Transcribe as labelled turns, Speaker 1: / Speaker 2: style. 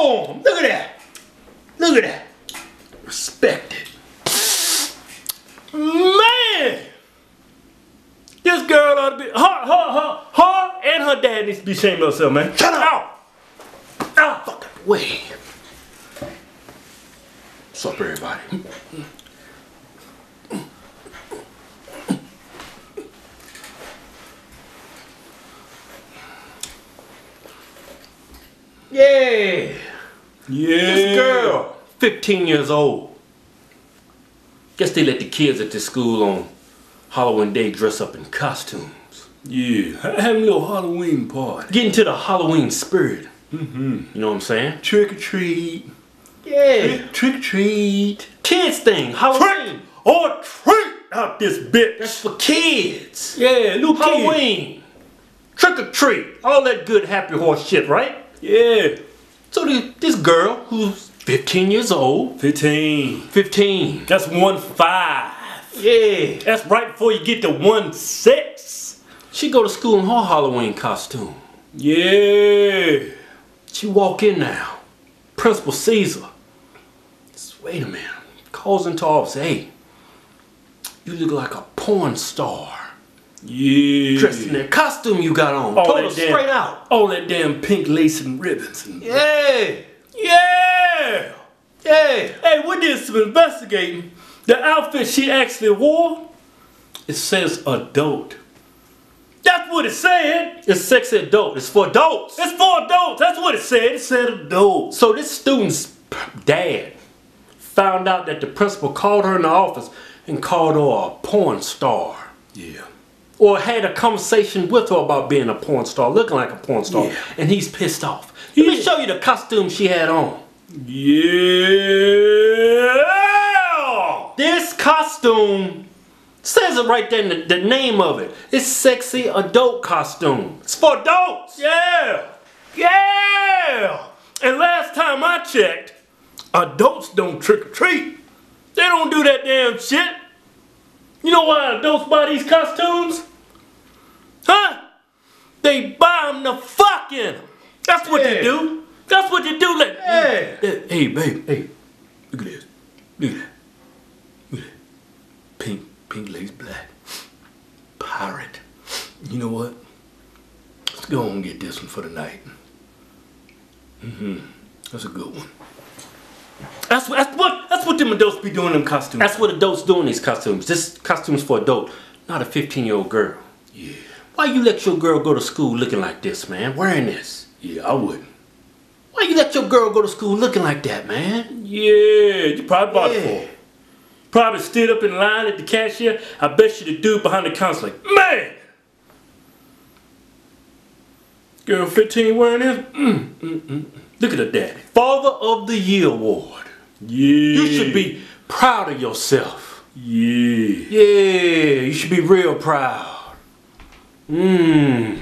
Speaker 1: uniform. Look at that. Look at that. Respect it.
Speaker 2: Man! This girl ought to be, her, her, her, her and her dad needs to be ashamed of herself, man.
Speaker 1: Shut up.
Speaker 2: Ow. Ow.
Speaker 1: Fucking way. What's up, everybody? Yeah.
Speaker 2: Yeah.
Speaker 1: This girl, 15 years old. Guess they let the kids at this school on Halloween Day dress up in costumes.
Speaker 2: Yeah. Having a little Halloween party.
Speaker 1: Get into the Halloween spirit. Mm-hmm. You know what I'm saying?
Speaker 2: Trick or treat.
Speaker 1: Yeah.
Speaker 2: Trick or treat.
Speaker 1: Kids thing, Halloween.
Speaker 2: Or treat out this bitch.
Speaker 1: That's for kids.
Speaker 2: yeah, little kid.
Speaker 1: Halloween. Trick or treat. All that good happy horse shit, right?
Speaker 2: Yeah.
Speaker 1: So the, this girl who's 15 years old,
Speaker 2: 15.
Speaker 1: 15.
Speaker 2: That's one five.
Speaker 1: Yeah.
Speaker 2: That's right before you get to one six.
Speaker 1: She go to school in her Halloween costume.
Speaker 2: Yeah.
Speaker 1: She walk in now. Principal Caesar. Wait a minute. Calls into office. Hey, you look like a porn star.
Speaker 2: Yeah.
Speaker 1: Dressed in that costume you got on.
Speaker 2: All
Speaker 1: Told
Speaker 2: that damn-
Speaker 1: straight out.
Speaker 2: All that damn pink lace and ribbons. And
Speaker 1: Yeah.
Speaker 2: yeah.
Speaker 1: Yeah.
Speaker 2: Hey, we did some investigating. The outfit she actually wore, it says adult. That's what it said.
Speaker 1: It's sexy adult. It's for adults.
Speaker 2: It's for adults. That's what it said. It said adult.
Speaker 1: So this student's dad found out that the principal called her in the office and called her a porn star.
Speaker 2: Yeah.
Speaker 1: Or had a conversation with her about being a porn star, looking like a porn star.
Speaker 2: Yeah.
Speaker 1: And he's pissed off. Let me show you the costume she had on.
Speaker 2: Yeah.
Speaker 1: This costume says it right there in the, the name of it. It's sexy adult costume. It's for adults.
Speaker 2: Yeah. Yeah. And last time I checked, adults don't trick or treat. They don't do that damn shit. You know why adults buy these costumes? Huh? They buy them to fuck in 'em. That's what they do. That's what they do. Like,
Speaker 1: Yeah.
Speaker 2: Hey, hey, babe, hey, look at this. Look at that. Look at that. Pink, pink lace black. Pirate. You know what? Let's go and get this one for the night. Mm-hmm. That's a good one. That's, what- that's what that's what them adults be doing in them costumes.
Speaker 1: That's what adults do in these costumes. This costume's for adult, not a 15 year old girl.
Speaker 2: yeah.
Speaker 1: Why you let your girl go to school looking like this, man? Wearing this?
Speaker 2: Yeah, I wouldn't.
Speaker 1: Why you let your girl go to school looking like that, man?
Speaker 2: Yeah, you probably bought it for her. Probably stood up in line at the cashier. I bet you the dude behind the counter like, man! Girl 15 wearing this? Mm, mm, mm. Look at her daddy.
Speaker 1: Father of the Year award.
Speaker 2: Yeah.
Speaker 1: You should be proud of yourself.
Speaker 2: Yeah.
Speaker 1: Yeah, you should be real proud. Mmm.